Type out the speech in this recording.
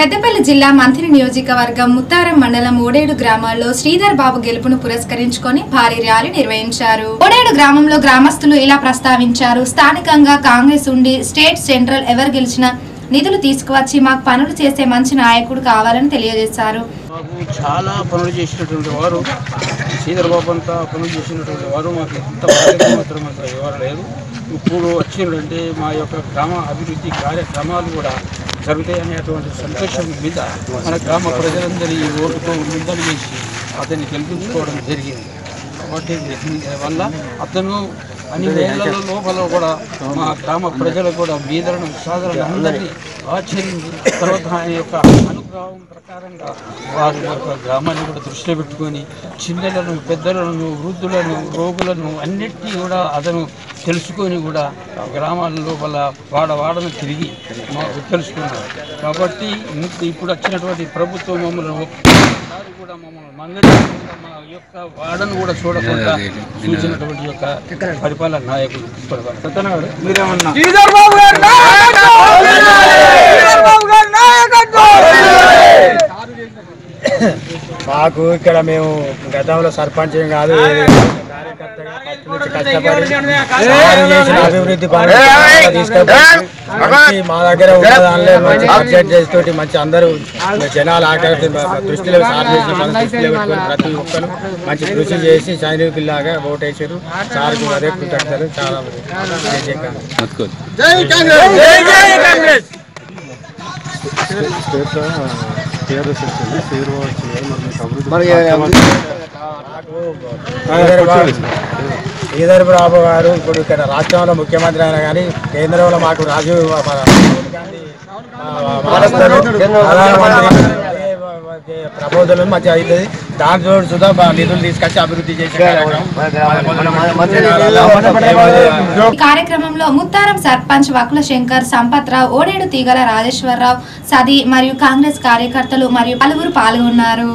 పెద్దపల్లి జిల్లా మంత్రి నియోజకవర్గం ముత్తారం మండలం ఓడేడు గ్రామాల్లో శ్రీధర్ బాబు గెలుపును పురస్కరించుకొని భారీ ర్యాలీ నిర్వహించారు. ఓడేడు గ్రామంలో గ్రామస్తులు ఇలా ప్రస్తావించారు. స్థానికంగా కాంగ్రెస్ ఉండి స్టేట్ సెంట్రల్ ఎవరు గెలిచినా నిధులు తీసుకువచ్చి మాకు పనులు చేసే మంచి నాయకుడు కావాలని తెలియజేశారు. చాలా పనులు చేసినటువంటి వారు శ్రీధర్ బాబు అంతా పనులు చేసినటువంటి వారు మాకు ఎంత మాత్రం అంత ఎవరు లేదు ఇప్పుడు వచ్చినటువంటి మా యొక్క గ్రామ అభివృద్ధి కార్యక్రమాలు కూడా జరుగుతాయి అనేటువంటి సంతోషం మీద మన గ్రామ ప్రజలందరి ఈ ఓటుతో ముందని వేసి అతన్ని గెలిపించుకోవడం జరిగింది. కాబట్టి వల్ల అతను అన్ని వేళ్ళ లోపల కూడా మా గ్రామ ప్రజలు కూడా బీదలను సాధారణ అందరినీ ఆచరించి తర్వాత ఆయన యొక్క అనుగ్రహం ప్రకారంగా వారి యొక్క గ్రామాన్ని కూడా దృష్టిలో పెట్టుకొని చిన్నలను పెద్దలను వృద్ధులను రోగులను అన్నిటినీ కూడా అతను తెలుసుకొని కూడా గ్రామాల లోపల వాడ వాడను తిరిగి మాకు తెలుసుకున్నారు. కాబట్టి ఇప్పుడు వచ్చినటువంటి ప్రభుత్వం మమ్మల్ని ఒక్కసారి కూడా మమ్మల్ని మందలించకుండా మా యొక్క వాడను కూడా చూడకుండా చూసినటువంటి యొక్క పరిపాలన గారు మీరేమన్నా? మాకు ఇక్కడ మేము గతంలో సర్పంచ్ కాదు. అభివృద్ధి చాలా మంచి మా దగ్గర ఉన్న దానిలో మంచి బడ్జెట్ చేసి మంచి అందరూ జనాలు ఆకలి దృష్టిలో దృష్టిలో పెట్టుకొని ప్రతి ఒక్కరు మంచి కృషి చేసి సైనికుల్లాగా ఓటేసారు. సార్కు అదే కృతజ్ఞతలు చాలా జై కాంగ్రెస్. శ్రీధర్ బాబు గారు ఇప్పుడు ఇక్కడ రాష్ట్రంలో ముఖ్యమంత్రి అయినా కానీ కేంద్రంలో మాకు రాజీవ్ గాంధీ, మంచిగా అవుతుంది. దాంట్లో సుధా నిధులు తీసుకొచ్చి అభివృద్ధి చేసే కార్యక్రమంలో ముత్తారం సర్పంచ్ వకుల శంకర్ సంపత్రావు ఓడేడు తీగల రాజేశ్వరరావు సది మరియు కాంగ్రెస్ కార్యకర్తలు మరియు పలువురు పాల్గొన్నారు.